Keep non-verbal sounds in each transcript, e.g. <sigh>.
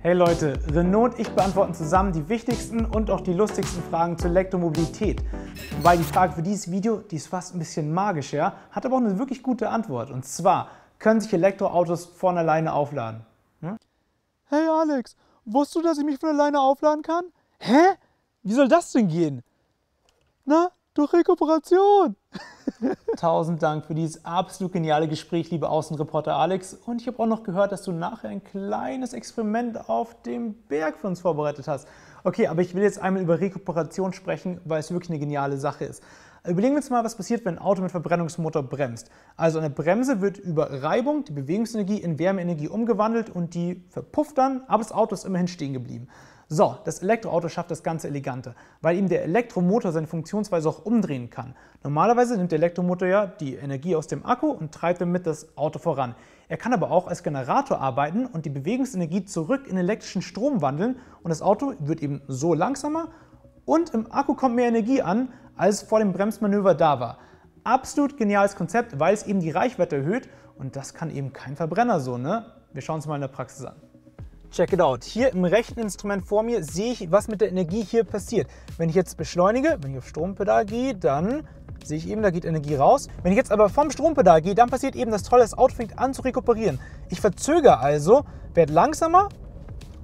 Hey Leute, Renault und ich beantworten zusammen die wichtigsten und auch die lustigsten Fragen zur Elektromobilität. Wobei die Frage für dieses Video, die ist fast ein bisschen magisch, ja, hat aber auch eine wirklich gute Antwort. Und zwar, können sich Elektroautos von alleine aufladen? Hm? Hey Alex, wusstest du, dass ich mich von alleine aufladen kann? Hä? Wie soll das denn gehen? Na, durch Rekuperation. <laughs> Tausend Dank für dieses absolut geniale Gespräch, liebe Außenreporter Alex. Und ich habe auch noch gehört, dass du nachher ein kleines Experiment auf dem Berg für uns vorbereitet hast. Okay, aber ich will jetzt einmal über Rekuperation sprechen, weil es wirklich eine geniale Sache ist. Überlegen wir uns mal, was passiert, wenn ein Auto mit Verbrennungsmotor bremst. Also eine Bremse wird über Reibung die Bewegungsenergie in Wärmeenergie umgewandelt und die verpufft dann, aber das Auto ist immerhin stehen geblieben. So, das Elektroauto schafft das Ganze eleganter, weil ihm der Elektromotor seine Funktionsweise auch umdrehen kann. Normalerweise nimmt der Elektromotor ja die Energie aus dem Akku und treibt damit das Auto voran. Er kann aber auch als Generator arbeiten und die Bewegungsenergie zurück in elektrischen Strom wandeln und das Auto wird eben so langsamer und im Akku kommt mehr Energie an, als vor dem Bremsmanöver da war. Absolut geniales Konzept, weil es eben die Reichweite erhöht und das kann eben kein Verbrenner so, ne? Wir schauen uns mal in der Praxis an. Check it out. Hier im rechten Instrument vor mir sehe ich, was mit der Energie hier passiert. Wenn ich jetzt beschleunige, wenn ich auf Strompedal gehe, dann sehe ich eben, da geht Energie raus. Wenn ich jetzt aber vom Strompedal gehe, dann passiert eben das Tolle, das Auto fängt an zu rekuperieren. Ich verzögere also, werde langsamer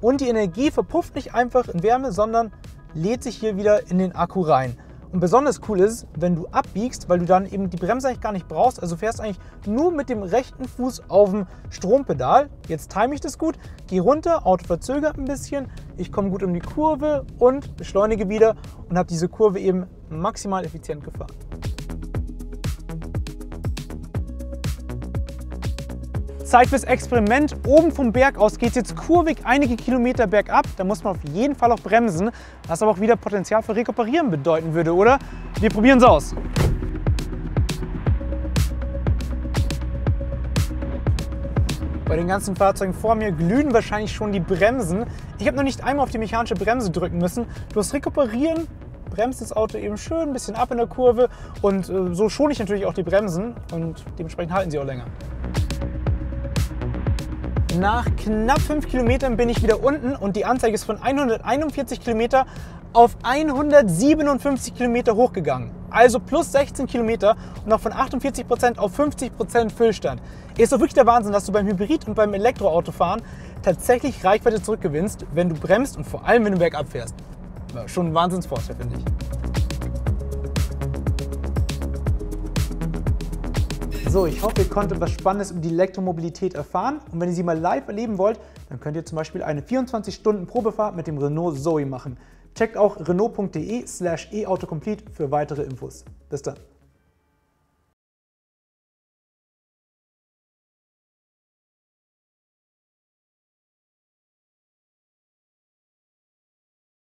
und die Energie verpufft nicht einfach in Wärme, sondern lädt sich hier wieder in den Akku rein. Und besonders cool ist, wenn du abbiegst, weil du dann eben die Bremse eigentlich gar nicht brauchst. Also fährst eigentlich nur mit dem rechten Fuß auf dem Strompedal. Jetzt time ich das gut, gehe runter, Auto verzögert ein bisschen, ich komme gut um die Kurve und beschleunige wieder und habe diese Kurve eben maximal effizient gefahren. Zeit fürs Experiment. Oben vom Berg aus geht es jetzt kurvig einige Kilometer bergab. Da muss man auf jeden Fall auch bremsen, was aber auch wieder Potenzial für Rekuperieren bedeuten würde, oder? Wir probieren es aus. Bei den ganzen Fahrzeugen vor mir glühen wahrscheinlich schon die Bremsen. Ich habe noch nicht einmal auf die mechanische Bremse drücken müssen. Bloß rekuperieren bremst das Auto eben schön ein bisschen ab in der Kurve und äh, so schone ich natürlich auch die Bremsen und dementsprechend halten sie auch länger. Nach knapp 5 Kilometern bin ich wieder unten und die Anzeige ist von 141 Kilometer auf 157 Kilometer hochgegangen. Also plus 16 Kilometer und noch von 48 Prozent auf 50 Prozent Füllstand. Ist doch wirklich der Wahnsinn, dass du beim Hybrid- und beim Elektroautofahren tatsächlich Reichweite zurückgewinnst, wenn du bremst und vor allem, wenn du bergab fährst. Schon ein Wahnsinnsvorteil, finde ich. So, ich hoffe, ihr konntet was Spannendes über die Elektromobilität erfahren. Und wenn ihr sie mal live erleben wollt, dann könnt ihr zum Beispiel eine 24-Stunden-Probefahrt mit dem Renault Zoe machen. Checkt auch renault.de slash eautocomplete für weitere Infos. Bis dann.